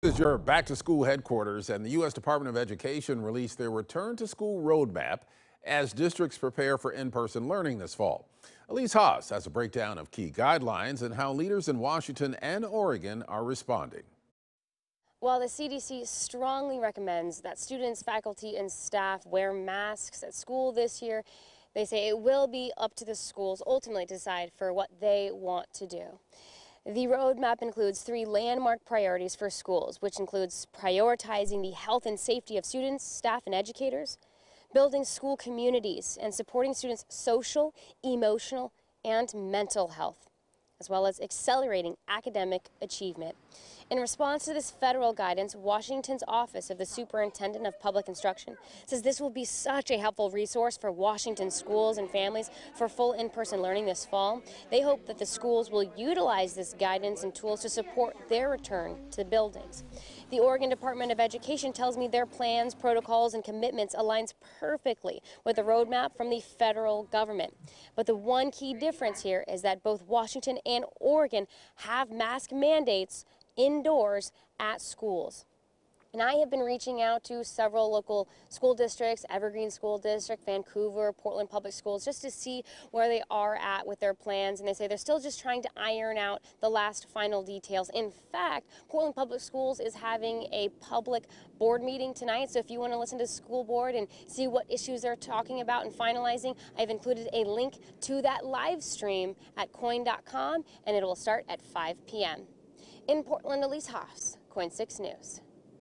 This is your back to school headquarters, and the U.S. Department of Education released their return to school roadmap as districts prepare for in person learning this fall. Elise Haas has a breakdown of key guidelines and how leaders in Washington and Oregon are responding. While the CDC strongly recommends that students, faculty, and staff wear masks at school this year, they say it will be up to the schools ultimately to decide for what they want to do. The roadmap includes three landmark priorities for schools, which includes prioritizing the health and safety of students, staff, and educators, building school communities, and supporting students' social, emotional, and mental health, as well as accelerating academic achievement. In response to this federal guidance, Washington's Office of the Superintendent of Public Instruction says this will be such a helpful resource for Washington schools and families for full in-person learning this fall. They hope that the schools will utilize this guidance and tools to support their return to the buildings. The Oregon Department of Education tells me their plans, protocols, and commitments aligns perfectly with the roadmap from the federal government. But the one key difference here is that both Washington and Oregon have mask mandates indoors at schools. And I have been reaching out to several local school districts, Evergreen School District, Vancouver, Portland Public Schools, just to see where they are at with their plans. And they say they're still just trying to iron out the last final details. In fact, Portland Public Schools is having a public board meeting tonight. So if you want to listen to school board and see what issues they're talking about and finalizing, I've included a link to that live stream at KOIN.com and it will start at 5 p.m. In Portland, Elise Haas, KOIN 6 News.